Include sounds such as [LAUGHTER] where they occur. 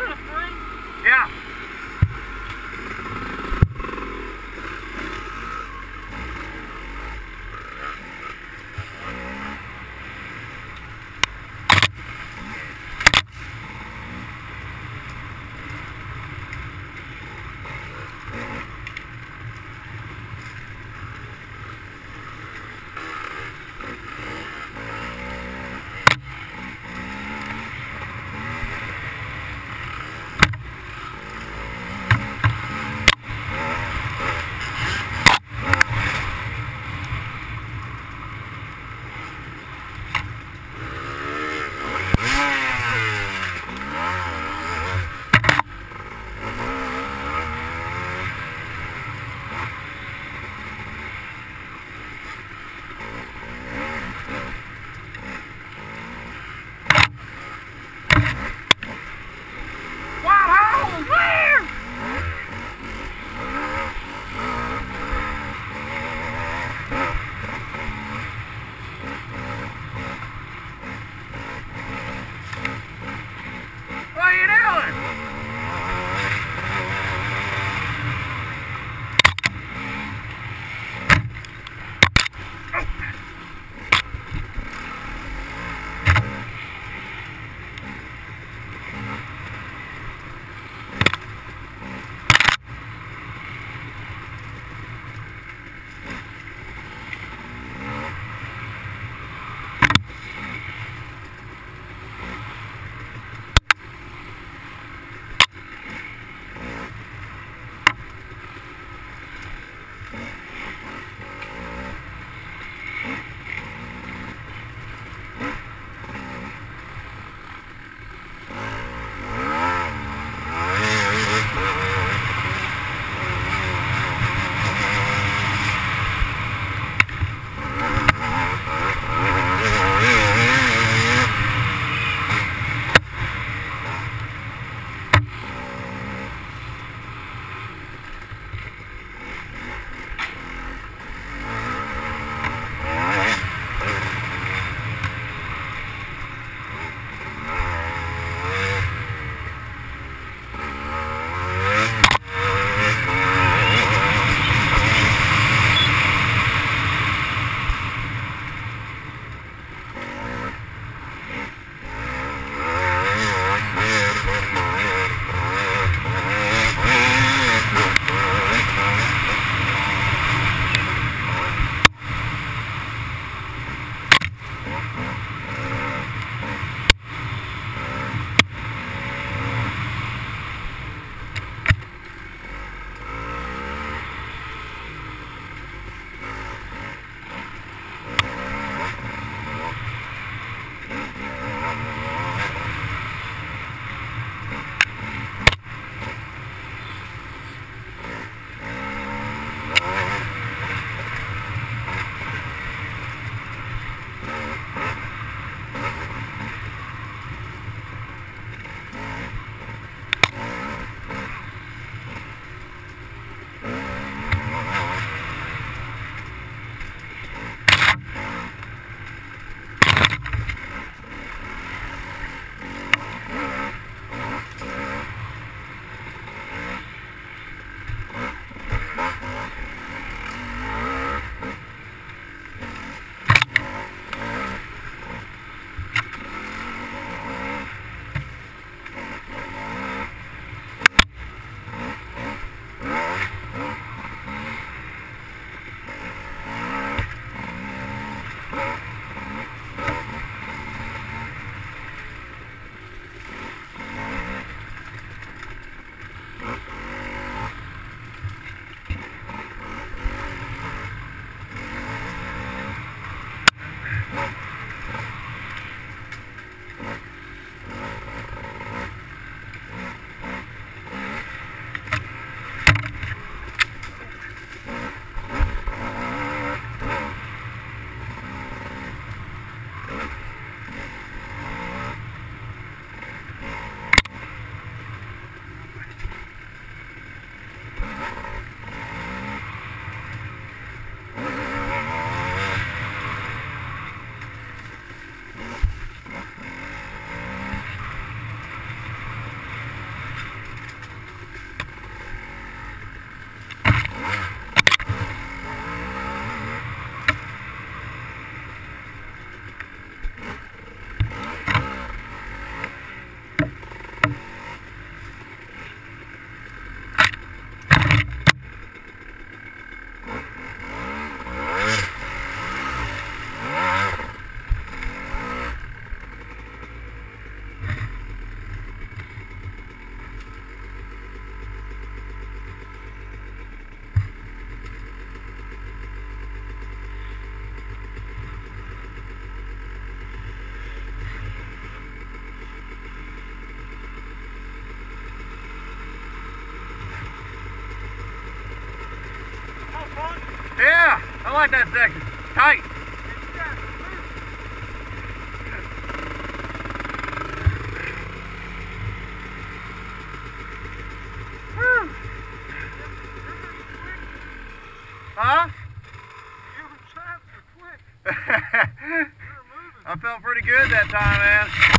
Go to three. I like that section. Tight. Huh? [LAUGHS] I felt pretty good that time, man.